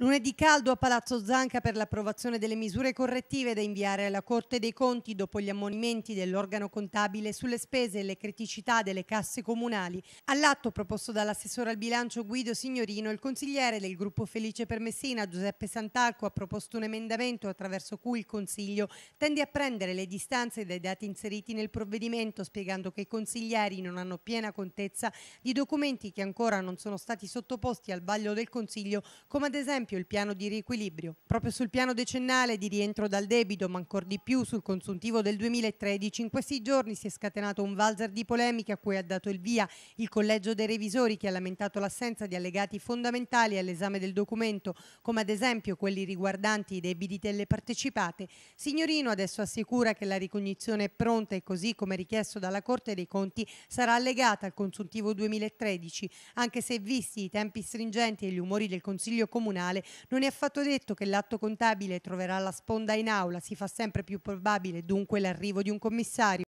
Lunedì caldo a Palazzo Zanca per l'approvazione delle misure correttive da inviare alla Corte dei Conti dopo gli ammonimenti dell'organo contabile sulle spese e le criticità delle casse comunali. All'atto proposto dall'assessore al bilancio Guido Signorino, il consigliere del gruppo Felice per Messina, Giuseppe Santalco, ha proposto un emendamento attraverso cui il Consiglio tende a prendere le distanze dai dati inseriti nel provvedimento, spiegando che i consiglieri non hanno piena contezza di documenti che ancora non sono stati sottoposti al vaglio del Consiglio, come ad esempio esempio il piano di riequilibrio. Proprio sul piano decennale di rientro dal debito, ma ancora di più sul consuntivo del 2013, in questi giorni si è scatenato un valzer di polemiche a cui ha dato il via il Collegio dei Revisori che ha lamentato l'assenza di allegati fondamentali all'esame del documento, come ad esempio quelli riguardanti i debiti delle partecipate. Signorino adesso assicura che la ricognizione è pronta e così come richiesto dalla Corte dei Conti sarà allegata al consuntivo 2013, anche se visti i tempi stringenti e gli umori del Consiglio Comunale tribunale, non è affatto detto che l'atto contabile troverà la sponda in aula, si fa sempre più probabile dunque l'arrivo di un commissario.